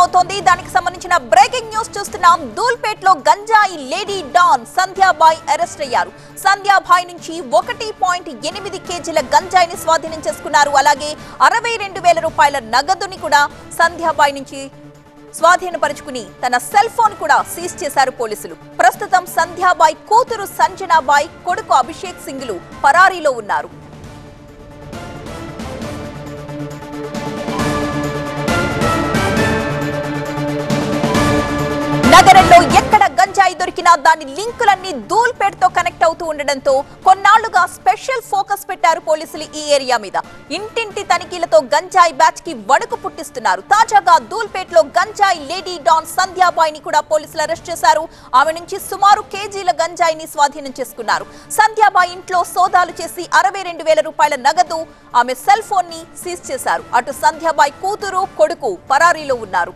అవుతోంది. దానికి సంబంధించిన బ్రేకింగ్ న్యూస్ చూస్తున్నాం. ధూల్పేట్లో గంజాయి లేడీ డాన్ సంధ్యాబాయ్ అరెస్ట్ అయ్యారు. సంధ్యాబాయ్ నుంచి ఒకటి పాయింట్ ఎనిమిది కేజీల గంజాయిని స్వాధీనం చేసుకున్నారు. అలాగే అరవై రెండు వేల రూపాయల నగదుని కూడా సంధ్యాబాయ్ నుంచి స్వాధీనపరుచుకుని తన సెల్ ఫోన్ కూడా సీజ్ చేశారు పోలీసులు. ప్రస్తుతం సంధ్యాబాయ్ కూతురు సంజనాబాయ్ కొడుకు అభిషేక్ సింగ్లు పరారీలో ఉన్నారు. నగరంలో ఎక్కడ గంజాయి దొరికినా దాని లింకులన్నీ దూల్పేట్తో కనెక్ట్ అవుతూ ఉండడంతో కొన్నాళ్ళుగా స్పెషల్ ఫోకస్ పెట్టారు పోలీసులు ఈ ఏరియా మీద. ఇంటింటి తనిఖీలతో గంజాయి బ్యాచ్కి వణుకు పుట్టిస్తున్నారు. తాజాగా ధూల్పేట్లో గంజాయి లేడీ డాన్ సంధ్యాబాయ్ని కూడా పోలీసులు అరెస్ట్ చేశారు. ఆమె నుంచి సుమారు కేజీల గంజాయిని స్వాధీనం చేసుకున్నారు. సంధ్యాబాయ్ ఇంట్లో సోదాలు చేసి అరవై రెండు వేల రూపాయల నగదు ఆమె సెల్ ఫోన్ని సీజ్ చేశారు. అటు సంధ్యాబాయ్ కూతురు కొడుకు పరారీలో ఉన్నారు.